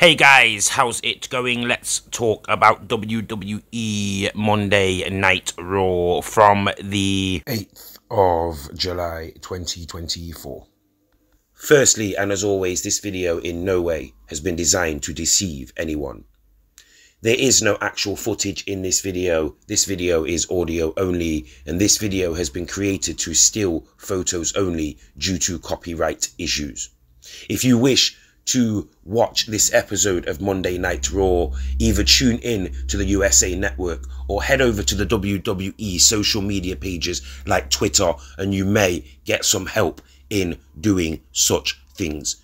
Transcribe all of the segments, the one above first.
Hey guys, how's it going? Let's talk about WWE Monday Night Raw from the 8th of July 2024. Firstly, and as always, this video in no way has been designed to deceive anyone. There is no actual footage in this video. This video is audio only, and this video has been created to still photos only due to copyright issues. If you wish to watch this episode of Monday Night Raw, either tune in to the USA Network or head over to the WWE social media pages like Twitter, and you may get some help in doing such things.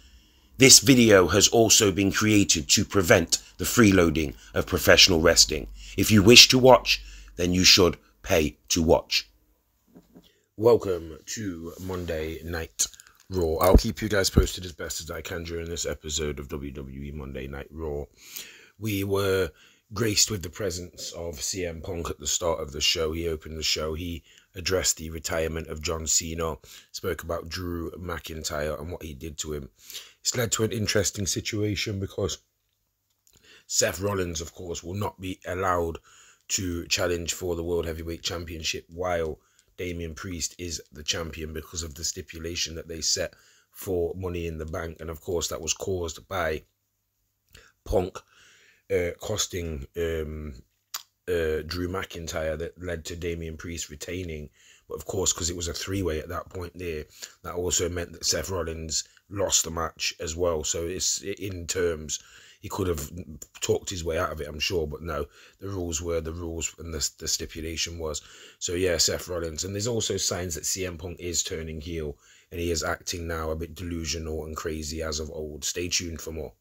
This video has also been created to prevent the freeloading of professional wrestling. If you wish to watch, then you should pay to watch. Welcome to Monday Night Raw. I'll keep you guys posted as best as I can during this episode of WWE Monday Night Raw. We were graced with the presence of CM Punk at the start of the show. He opened the show. He addressed the retirement of John Cena, spoke about Drew McIntyre and what he did to him. It's led to an interesting situation because Seth Rollins, of course, will not be allowed to challenge for the World Heavyweight Championship while Damian Priest is the champion because of the stipulation that they set for Money in the Bank. And of course, that was caused by Punk uh, costing um, uh, Drew McIntyre that led to Damian Priest retaining. But of course, because it was a three way at that point there, that also meant that Seth Rollins lost the match as well. So it's in terms he could have talked his way out of it, I'm sure. But no, the rules were the rules and the, the stipulation was. So yeah, Seth Rollins. And there's also signs that CM Punk is turning heel and he is acting now a bit delusional and crazy as of old. Stay tuned for more.